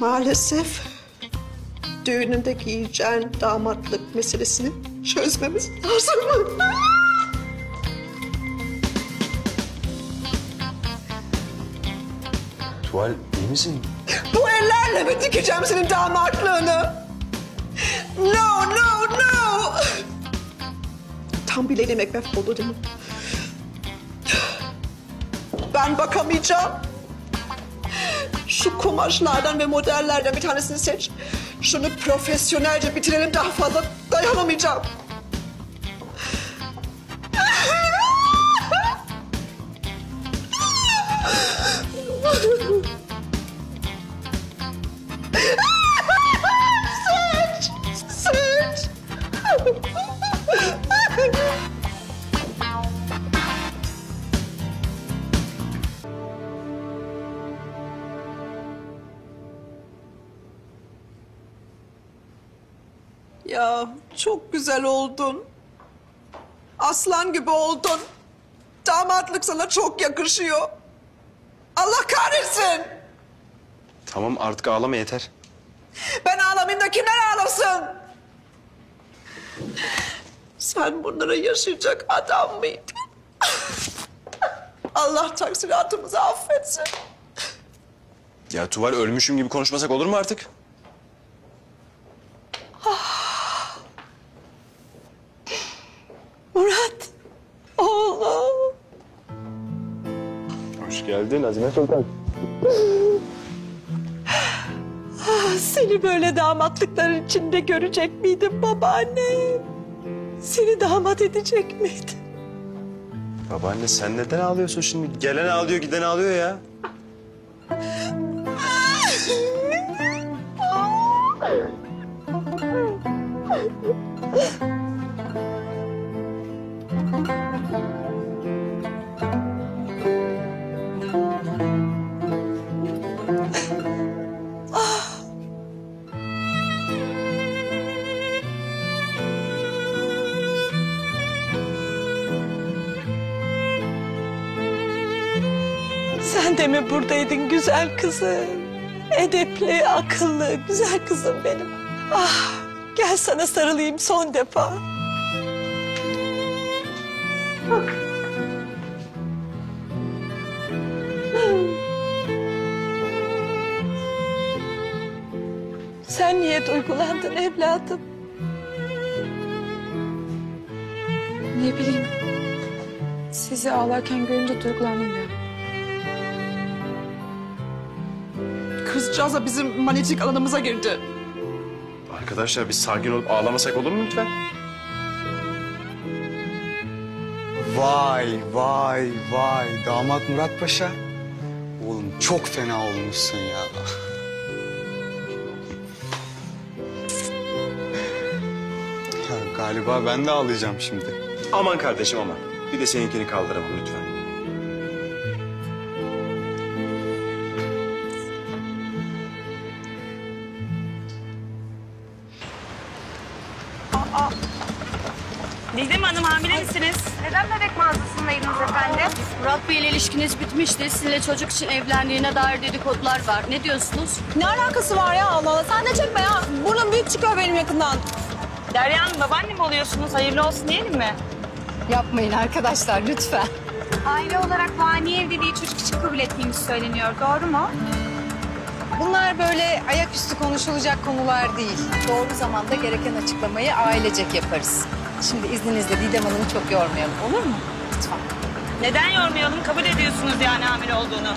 Maalesef düğününde giyeceğin damatlık meselesini çözmemiz lazım. Tuval iyi misin? Bu ellerle mi dikeceğim senin damatlığını? No, no, no! Tam bileğim ekmek oldu değil mi? Ben bakamayacağım. Şu kumaşlardan ve modellerden bir tanesini seç. Şunu profesyonelce bitirelim daha fazla dayanamayacağım. Seç! Seç! Ya çok güzel oldun. Aslan gibi oldun. Damatlık sana çok yakışıyor. Allah kahretsin. Tamam artık ağlama yeter. Ben ağlamayayım da kimler ağlasın? Sen bunları yaşayacak adam mıydın? Allah taksiratımızı affetsin. Ya Tuval ölmüşüm gibi konuşmasak olur mu artık? Geldin Azime Sultan. Seni böyle damatlıkların içinde görecek miydim babaanne? Seni damat edecek miydim? Babaanne sen neden ağlıyorsun şimdi? Gelen ağlıyor giden ağlıyor ya. Sen de mi buradaydın güzel kızım? Edepli, akıllı, güzel kızım benim. Ah, gel sana sarılayım son defa. Sen niye duygulandın evladım? Ne bileyim. Sizi ağlarken görünce duygulandım ya. Kızcağız da bizim manyetik alanımıza girdi. Arkadaşlar biz sakin olup ağlamasak olur mu lütfen? Vay vay vay damat Murat Paşa. Oğlum çok fena olmuşsun ya. ya galiba ben de ağlayacağım şimdi. Aman kardeşim aman. Bir de seninkini kaldıramam lütfen. Didem Hanım hamile misiniz? Neden bebek mağazasındaydınız efendim? Murat Bey ile ilişkiniz bitmişti. Sizinle çocuk için evlendiğine dair dedikodular var. Ne diyorsunuz? Ne alakası var ya Allah Allah. Sen de çekme ya. Burnum büyük çıkıyor benim yakından. Derya Hanım babaanne mi oluyorsunuz? Hayırlı olsun diyelim mi? Yapmayın arkadaşlar lütfen. Aile olarak fani evliliği çocuk için kabul ettiğimiz söyleniyor. Doğru mu? Bunlar böyle ayaküstü konuşulacak konular değil. Doğru zamanda gereken açıklamayı ailecek yaparız. Şimdi izninizle Didem Hanım'ı çok yormayalım olur mu? Lütfen. Neden yormayalım? Kabul ediyorsunuz yani hamile olduğunu.